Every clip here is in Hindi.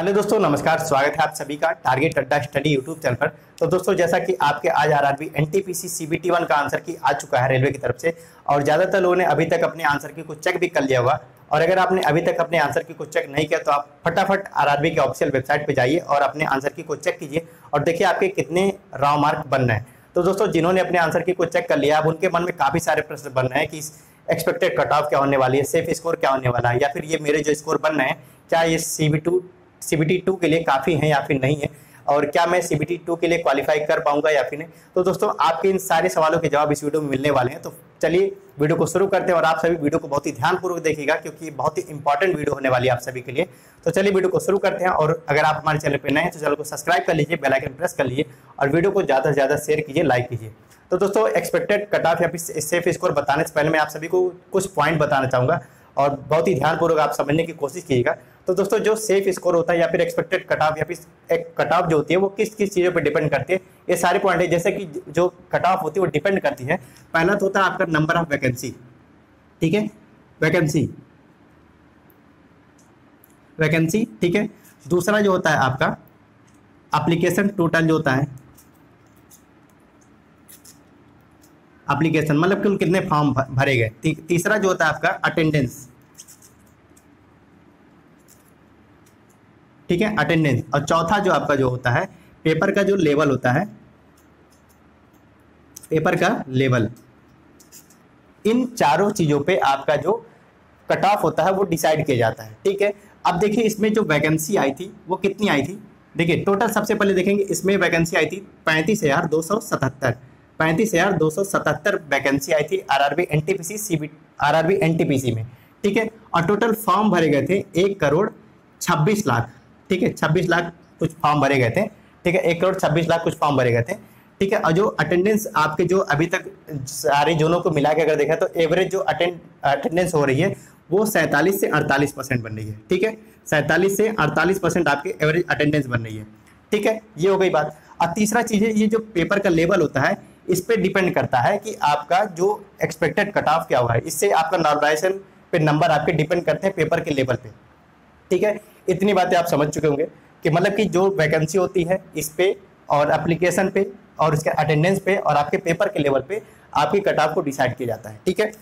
हेलो दोस्तों, नमस्कार, स्वागत है आप सभी का टारगेट अड्डा स्टडी यूट्यूब चैनल पर। तो दोस्तों, जैसा कि आपके आज R RB N T P C C B T one का आंसर की आ चुका है रेलवे की तरफ़ से, और ज़्यादातर लोगों ने अभी तक अपने आंसर की कुछ चेक भी कर लिया हुआ और अगर आपने अभी तक अपने आंसर की कुछ चेक नहीं किया तो आप फटाफट आर आर बी के ऑफिशियल वेबसाइट पर जाइए और अपने आंसर की कुछ चेक कीजिए, और देखिए आपके कितने राव मार्क बन रहे हैं। तो दोस्तों, जिन्होंने अपने आंसर की कुछ चेक कर लिया, अब उनके मन में काफ़ी सारे प्रश्न बन रहे हैं कि एक्सपेक्टेड कट ऑफ़ क्या होने वाली है सेफ़ स्कोर क्या होने वाला है, या फिर ये मेरे जो स्कोर बन रहे हैं, क्या ये C B two CBT two के लिए काफ़ी है या फिर नहीं है? और क्या मैं सी टू के लिए क्वालिफाई कर पाऊँगा या फिर नहीं? तो दोस्तों, आपके इन सारे सवालों के जवाब इस वीडियो में मिलने वाले हैं। तो चलिए, वीडियो को शुरू करते हैं और आप सभी वीडियो को बहुत ही ध्यानपूर्वक देखिएगा, क्योंकि बहुत ही इंपॉर्टेंट वीडियो होने वाली है आप सभी के लिए। तो चलिए, वीडियो को शुरू करते हैं और अगर आप हमारे चैनल पर नए हैं तो चैनल को सब्सक्राइब कर लीजिए बेलाइकन प्रेस कर लीजिए और वीडियो को ज़्यादा से ज़्यादा शेयर कीजिए लाइक कीजिए। तो दोस्तों एक्सपेक्टेड कट ऑफ़ या फिर सेफ़ स्कोर बताने से पहले मैं आप सभी को कुछ पॉइंट बताना चाहूँगा और बहुत ही ध्यानपूर्वक आप समझने की कोशिश कीजिएगा। तो दोस्तों, जो सेफ़ स्कोर होता है या फिर एक्सपेक्टेड कट ऑफ़ या फिर एक कट ऑफ़ जो होती है, वो किस किस चीज़ों पर डिपेंड करती है? ये सारे पॉइंट है। जैसे कि जो कट ऑफ़ होती है, वो डिपेंड करती है। पहला तो होता है आपका नंबर ऑफ़ वैकेंसी ठीक है? वैकेंसी वैकेंसी ठीक है? दूसरा जो होता है आपका अप्लीकेशन टोटल जो होता है एप्लीकेशन मतलब कुल कितने फॉर्म भरे गए। तीसरा जो होता है आपका अटेंडेंस ठीक है अटेंडेंस और चौथा जो आपका जो होता है पेपर का जो लेवल होता है पेपर का लेवल इन चारों चीज़ों पे आपका जो कट ऑफ़ होता है, वो डिसाइड किया जाता है, ठीक है? अब देखिए, इसमें जो वैकेंसी आई थी, वो कितनी आई थी? देखिए टोटल सबसे पहले देखेंगे, इसमें वैकेंसी आई थी पैंतीस हज़ार दो सौ सतहत्तर। पैंतीस हज़ार दो सौ सतहत्तर वैकेंसी आई थी R R N T N T P C में, ठीक है? और टोटल फॉर्म भरे गए थे एक करोड़ छब्बीस लाख। ठीक है, छब्बीस लाख कुछ फॉर्म भरे गए थे, ठीक है, एक करोड़ छब्बीस लाख कुछ फॉर्म भरे गए थे, ठीक है, और जो अटेंडेंस आपके जो अभी तक सारे जोनों को मिला के अगर देखा तो एवरेज जो अटेंड, अटेंडेंस हो रही है, वो सैंतालीस से अड़तालीस परसेंट बन रही है, ठीक है, सैंतालीस से अड़तालीस परसेंट आपके एवरेज अटेंडेंस बन रही है, ठीक है, ये हो गई बात। और तीसरा चीज़ है, ये जो पेपर का लेवल होता है, इस पर डिपेंड करता है कि आपका जो एक्सपेक्टेड कट ऑफ़ क्या हुआ है, इससे आपका नॉर्मलाइजेशन पे नंबर आपके डिपेंड करते हैं पेपर के लेवल पे, ठीक है इतनी बातें आप समझ चुके होंगे कि मतलब कि जो वैकेंसी होती है इस पे और एप्लीकेशन पे और उसके अटेंडेंस पे और आपके पेपर के लेवल पे आपकी कट ऑफ़ को डिसाइड किया जाता है, ठीक है?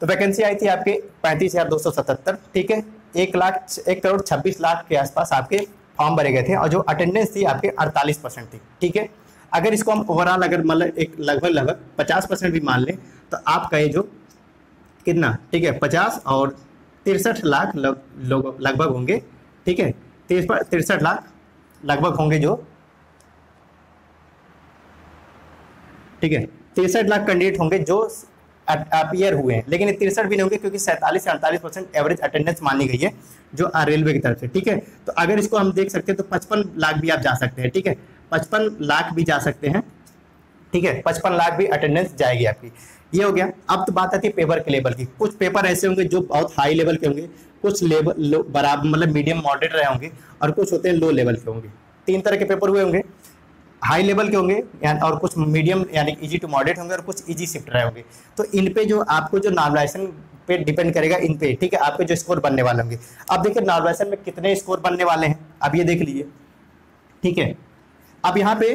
तो वैकेंसी आई थी आपके पैंतीस हज़ार दो सौ सतहत्तर, ठीक है? एक लाख, एक करोड़ छब्बीस लाख के आसपास आपके फॉर्म भरे गए थे और जो अटेंडेंस थी आपके अड़तालीस परसेंट थी, ठीक है? अगर इसको हम ओवरऑल अगर मतलब एक लगभग लगभग पचास परसेंट भी मान लें तो आपका ये जो कितना, ठीक है? पचास और तिरसठ लाख लोग, लगभग होंगे ठीक है? तिरसठ लाख लगभग होंगे जो। ठीक है? तिरसठ लाख कैंडिडेट होंगे जो अपियर हुए हैं। लेकिन तिरसठ भी नहीं होंगे क्योंकि सैंतालीस से अड़तालीस परसेंट एवरेज अटेंडेंस मानी गई है, जो रेलवे की तरफ़ से। ठीक है? तो अगर इसको हम देख सकते हैं तो पचपन लाख भी आप जा सकते हैं। ठीक है? पचपन लाख भी जा सकते हैं। ठीक है? पचपन लाख भी अटेंडेंस जाएगी आपकी। ये हो गया। अब तो बात आती है पेपर के लेवल की। कुछ पेपर ऐसे होंगे जो बहुत हाई लेवल के होंगे, कुछ लेवल बराबर मतलब मीडियम मॉडरेट रहे होंगे और कुछ होते हैं लो लेवल के होंगे। तीन तरह के पेपर हुए होंगे। हाई लेवल के होंगे और कुछ मीडियम यानी इजी टू मॉडरेट होंगे और कुछ इजी शिफ्ट रहे होंगे। तो इन पे जो आपको जो नॉर्मलाइजेशन पे डिपेंड करेगा, इन पे, ठीक है? आपके जो स्कोर बनने वाले होंगे। अब देखिए नॉर्मलाइजेशन में कितने स्कोर बनने वाले हैं? अब ये देख लीजिए। ठीक है? अब यहाँ पे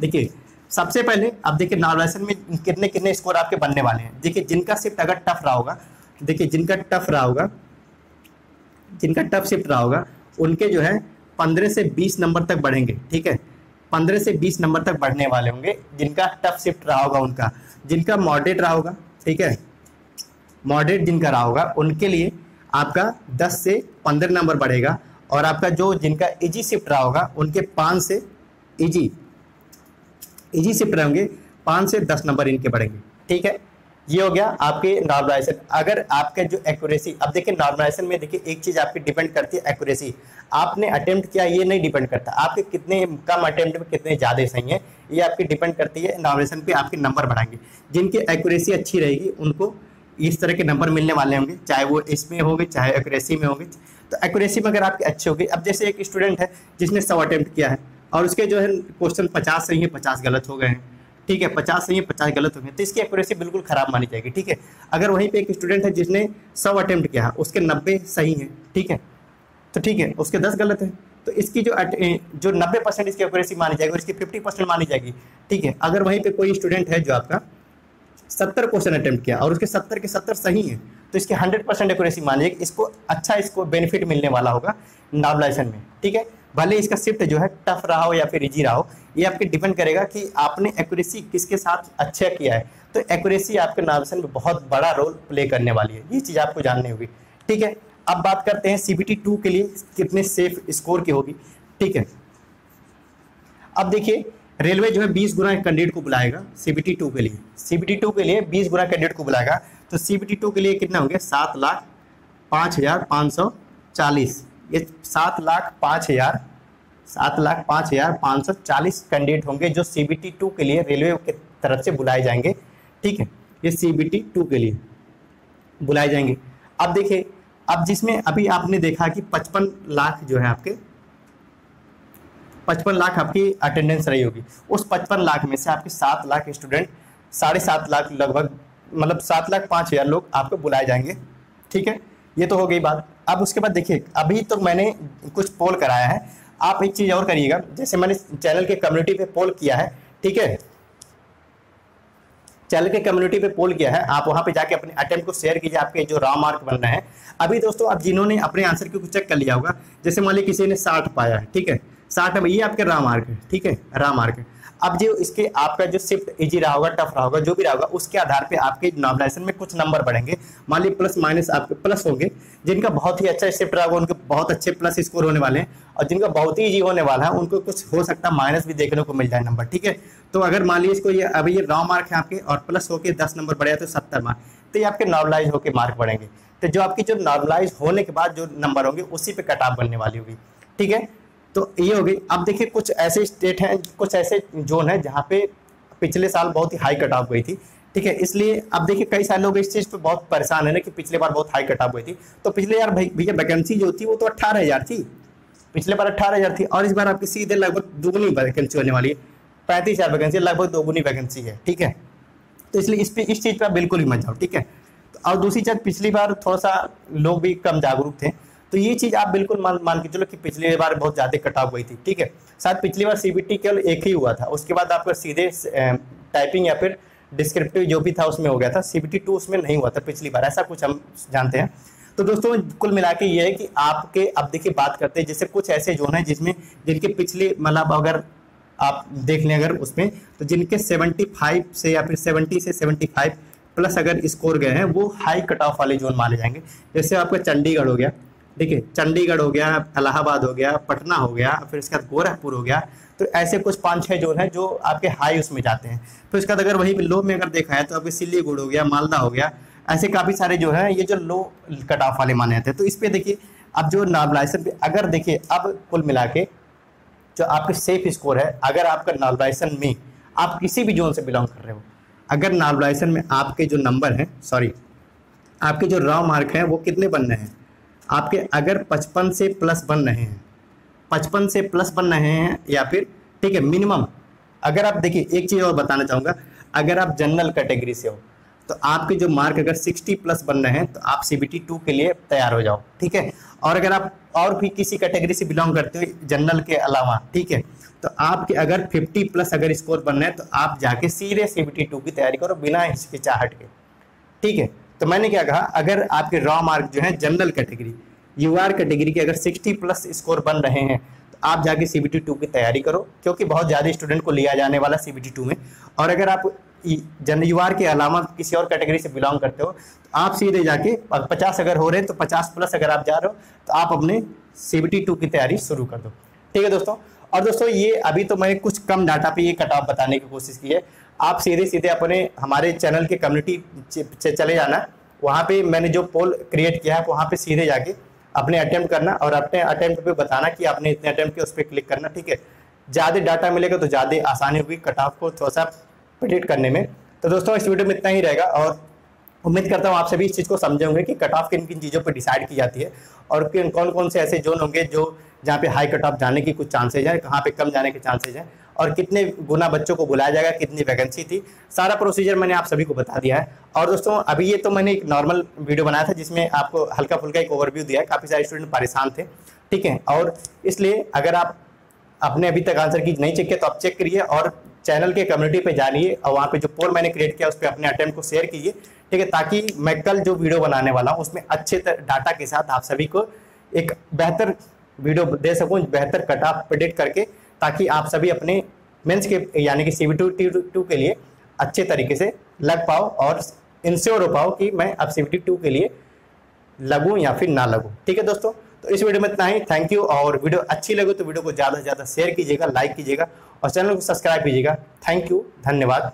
देखिए सबसे पहले, अब देखिए नॉर्मलाइजेशन में कितने कितने स्कोर आपके बनने वाले हैं। देखिए, जिनका शिफ्ट अगर टफ रहा होगा, देखिए, जिनका टफ रहा होगा, जिनका टफ शिफ्ट रहा होगा, उनके जो है पंद्रह से बीस नंबर तक बढ़ेंगे, ठीक है? पंद्रह से बीस नंबर तक बढ़ने वाले होंगे, जिनका टफ शिफ्ट रहा होगा उनका। जिनका मॉडरेट रहा होगा, ठीक है? मॉडरेट जिनका रहा होगा, उनके लिए आपका दस से पंद्रह नंबर बढ़ेगा। और आपका जो जिनका इजी शिफ्ट रहा होगा, उनके पाँच से इजी इजी शिफ्ट रहेंगे पाँच से दस नंबर इनके बढ़ेंगे ठीक है? ये हो गया आपके नॉर्मलाइजेशन अगर आपके जो एक्यूरेसी अब देखिए नॉर्मलाइजेशन में देखिए एक चीज़ आपकी डिपेंड करती है एक्यूरेसी आपने अटेम्प्ट किया, ये नहीं डिपेंड करता। आपके कितने कम अटेम्प्ट में कितने ज़्यादा सही है, ये आपकी डिपेंड करती है नॉर्मलाइजेशन पे आपके नंबर बढ़ाएँगे। जिनकी एक्यूरेसी अच्छी रहेगी, उनको इस तरह के नंबर मिलने वाले होंगे, चाहे वो इसमें होंगे, चाहे एक्यूरेसी में होंगे। तो एक्यूरेसी में अगर आपकी अच्छी होगी, अब जैसे एक स्टूडेंट है, जिसने सौ अटेम्प्ट किया है और उसके जो है क्वेश्चन पचास सही है, पचास गलत हो गए हैं। ठीक है, पचास सही है, पचास गलत हो गए तो इसकी एक्यूरेसी बिल्कुल खराब मानी जाएगी, ठीक है? अगर वहीं पे एक स्टूडेंट है जिसने सौ अटैम्प्ट किया, उसके नब्बे सही हैं, ठीक है? तो ठीक है, उसके दस गलत हैं। तो इसकी जो जो नब्बे परसेंट इसकी एक्यूरेसी मानी जाएगी और इसकी फिफ्टी परसेंट मानी जाएगी, ठीक है? अगर वहीं पे कोई स्टूडेंट है जो आपका सत्तर क्वेश्चन अटेम्प्ट किया और उसके सत्तर के सत्तर सही हैं तो इसके हंड्रेड परसेंट एक्यूरेसी मान जाएगी इसको अच्छा इसको बेनिफिट मिलने वाला होगा नॉबलाइजेशन में, ठीक है? भले इसका शिफ्ट जो है टफ रहा हो या फिर इजी रहा हो, ये आपके डिपेंड करेगा कि आपने एक्यूरेसी किसके साथ अच्छा किया है। तो एक्यूरेसी आपके नाविगेशन में बहुत बड़ा रोल प्ले करने वाली है। ये चीज़ आपको जाननी होगी। ठीक है? अब बात करते हैं सीबीटी टू के लिए कितने सेफ़ स्कोर की होगी। ठीक है? अब देखिए रेलवे जो है बीस गुना कैंडिडेट को बुलाएगा सीबीटी टू के लिए। सीबीटी टू के लिए बीस गुना कैंडिडेट को बुलाएगा। तो सीबीटी टू के लिए कितना होंगे? सात लाख पाँच हज़ार पाँच सौ चालीस। ये सात लाख पाँच हज़ार, सात लाख पाँच हज़ार पाँच सौ चालीस कैंडिडेट होंगे जो सी बी टी टू के लिए रेलवे की तरफ़ से बुलाए जाएँगे। ठीक है, ये सी बी टी टू के लिए बुलाए जाएँगे। अब देखिए, अब जिसमें अभी आपने देखा कि पचपन लाख जो है आपके, पचपन लाख आपकी अटेंडेंस रही होगी। उस पचपन लाख में से आपके सात लाख स्टूडेंट, साढ़े सात लाख लगभग मतलब सात लाख पाँच हज़ार लोग आपको बुलाए जाएँगे। ठीक है, ये तो हो गई बात। अब उसके बाद देखिए, अभी तो मैंने कुछ पोल कराया है। आप एक चीज़ और करिएगा, जैसे मैंने चैनल के कम्युनिटी पे पोल किया है, ठीक है? चैनल के कम्युनिटी पे पोल किया है, आप वहाँ पे जाके अपने अटेम्प्ट को शेयर कीजिए, आपके जो रॉ मार्क बन रहे हैं। अभी दोस्तों, आप जिन्होंने अपने आंसर को चेक कर लिया होगा, जैसे मान ली किसी ने साठ पाया है ठीक है? साठ ये आपके रॉ मार्क है, ठीक है? रॉ मार्क है। अब जो इसके आपका जो शिफ्ट इजी रहा होगा टफ रहा होगा जो भी रहा होगा उसके आधार पे आपके नॉमिनेशन में कुछ नंबर बढ़ेंगे। मान ली प्लस माइनस आपके प्लस होंगे, जिनका बहुत ही अच्छा शिफ्ट रहा होगा उनके बहुत अच्छे प्लस स्कोर होने वाले हैं, और जिनका बहुत ही ईजी होने वाला है, उनको कुछ हो सकता है माइनस भी देखने को मिल जाए नंबर ठीक है? तो अगर मान लीजिए इसको ये, अभी ये रॉ मार्क है आपके, और प्लस होकर दस नंबर बढ़े तो सत्तर मार्क तो ये आपके नॉर्मलाइज होकर मार्क बढ़ेंगे। तो जो आपकी जो नॉर्मलाइज होने के बाद जो नंबर होंगे, उसी पे कट ऑफ़ बनने वाली होगी, ठीक है? तो ये हो गई। अब देखिए, कुछ ऐसे स्टेट हैं, कुछ ऐसे जोन है जहाँ पे पिछले साल बहुत ही हाई कट ऑफ़ थी। ठीक है, इसलिए अब देखिए, कई सारे लोग इस चीज़ पे बहुत परेशान है ना कि पिछले बार बहुत हाई कट ऑफ़ थी। तो पिछले यार भैया वैकेंसी जो थी वो तो अट्ठारह हज़ार थी। पिछले बार अट्ठारह हज़ार थी और इस बार आपकी सीधे लगभग दोगुनी वैकेंसी होने वाली है। पैंतीस हज़ार वैकेंसी लगभग दोगुनी वैकेंसी है। ठीक है तो इसलिए इस इस चीज़ पर बिल्कुल ही मत जाओ। ठीक है और दूसरी चीज़, पिछली बार थोड़ा सा लोग भी कम जागरूक थे। तो ये चीज़ आप बिल्कुल मान मान के चलो कि पिछली बार बहुत ज़्यादा कटाव हुई थी, ठीक है? शायद पिछली बार सीबीटी केवल एक ही हुआ था, उसके बाद आपका सीधे टाइपिंग या फिर डिस्क्रिप्टिव जो भी था उसमें हो गया था सीबीटी टू उसमें नहीं हुआ था पिछली बार, ऐसा कुछ हम जानते हैं। तो दोस्तों, कुल मिला के ये है कि आपके, अब देखिए बात करते हैं, जैसे कुछ ऐसे जोन है जिसमें, जिनके पिछले मतलब अगर आप देख लें अगर उसमें तो जिनके 75 से या फिर 70 से 75 प्लस अगर स्कोर गए हैं, वो हाई कट ऑफ़ वाले जोन माने जाएँगे। जैसे आपका चंडीगढ़ हो गया देखिए, चंडीगढ़ हो गया, इलाहाबाद हो गया, पटना हो गया, फिर इसके बाद गोरखपुर हो गया। तो ऐसे कुछ पाँच छः जोन है जो आपके हाई उसमें जाते हैं। फिर उसके बाद अगर वहीं लो में अगर देखा है तो आपके सिलीगुड़ हो गया, मालदा हो गया, ऐसे काफ़ी सारे जो है, ये जो लो कट ऑफ़ वाले माने जाते हैं। तो इस पर देखिए, अब जो नॉर्मलाइजेशन अगर देखिए, अब कुल मिला के जो आपके सेफ़ स्कोर है, अगर आपका नॉर्मलाइजेशन में आप किसी भी जोन से बिलोंग कर रहे हो, अगर नॉर्मलाइजेशन में आपके जो नंबर हैं सॉरी आपके जो रॉ मार्क हैं, वो कितने बन रहे हैं? आपके अगर पचपन से प्लस बन रहे हैं, पचपन से प्लस बन रहे हैं या फिर, ठीक है मिनिमम अगर आप देखिए, एक चीज़ और बताना चाहूँगा, अगर आप जनरल कैटेगरी से हो तो आपके जो मार्क अगर 60 प्लस बन रहे हैं तो आप सी बी के लिए तैयार हो जाओ, ठीक है? और अगर आप और भी किसी कैटेगरी से बिलोंग करते हो जनरल के अलावा, ठीक है? तो आपके अगर 50 प्लस अगर स्कोर बन रहे हैं तो आप जाके सीधे सी बी की तैयारी करो, बिना हिचकिचाहट के, ठीक है? तो मैंने क्या कहा, अगर आपके रॉ मार्क जो है general category U R category के अगर 60 प्लस स्कोर बन रहे हैं तो आप जाके सी बी टू की तैयारी करो, क्योंकि बहुत ज़्यादा स्टूडेंट को लिया जाने वाला सी बी टू में। और अगर आप जन यू आर के अलावा किसी और कैटेगरी से बिलोंग करते हो तो आप सीधे जाके पचास अगर हो रहे हैं तो पचास प्लस अगर आप जा रहे हो तो आप अपने सी बी टू की तैयारी शुरू कर दो। ठीक है दोस्तों? और दोस्तों, ये अभी तो मैंने कुछ कम डाटा पे ये कट ऑफ़ बताने की कोशिश की है। आप सीधे सीधे अपने, हमारे चैनल के कम्युनिटी चले जाना। वहाँ पे मैंने जो पोल क्रिएट किया है वहाँ पे सीधे जाके अपने अटेम्प्ट करना और अपने अटेम्प्ट पे बताना कि आपने इतने अटेम्प्ट किया उस पर क्लिक करना, ठीक है? ज़्यादा डाटा मिलेगा तो ज़्यादा आसानी होगी कट ऑफ़ को थोड़ा सा प्रिडिक्ट करने में। तो दोस्तों, इस वीडियो में इतना ही रहेगा और उम्मीद करता हूँ आप सभी इस चीज़ को समझे होंगे कि कट ऑफ़ किन किन चीज़ों पर डिसाइड की जाती है और किन कौन कौन से ऐसे जोन होंगे जो जहाँ पे हाई कट ऑफ़ जाने की कुछ चांसेज हैं, कहाँ पे कम जाने के चांसेज हैं। और कितने गुना बच्चों को बुलाया जाएगा, कितनी वैकेंसी थी, सारा प्रोसीजर मैंने आप सभी को बता दिया है। और दोस्तों, अभी ये तो मैंने एक नॉर्मल वीडियो बनाया था, जिसमें आपको हल्का फुल्का एक ओवरव्यू दिया है। काफ़ी सारे स्टूडेंट परेशान थे, ठीक है? और इसलिए अगर आप आपने अभी तक आंसर की नहीं चेक किया तो आप चेक करिए और चैनल के कम्युनिटी पे जानिए और वहाँ पे जो पोल मैंने क्रिएट किया, उस पर अपने अटेम्प्ट को शेयर कीजिए, ठीक है? ताकि मैं कल जो वीडियो बनाने वाला हूँ, उसमें अच्छे डाटा के साथ आप सभी को एक बेहतर वीडियो दे सकूँ, बेहतर कट ऑफ़ प्रिडिक्ट करके ताकि आप सभी अपने मेंस के, यानी कि सी वी टू के लिए अच्छे तरीके से लग पाओ और इंश्योर हो पाओ कि मैं अब सी वी टू के लिए लगूँ या फिर ना लगूँ। ठीक है दोस्तों? तो इस वीडियो में इतना ही। थैंक यू और वीडियो अच्छी लगे तो वीडियो को ज़्यादा से ज़्यादा शेयर कीजिएगा लाइक कीजिएगा और चैनल को सब्सक्राइब कीजिएगा। थैंक यू धन्यवाद।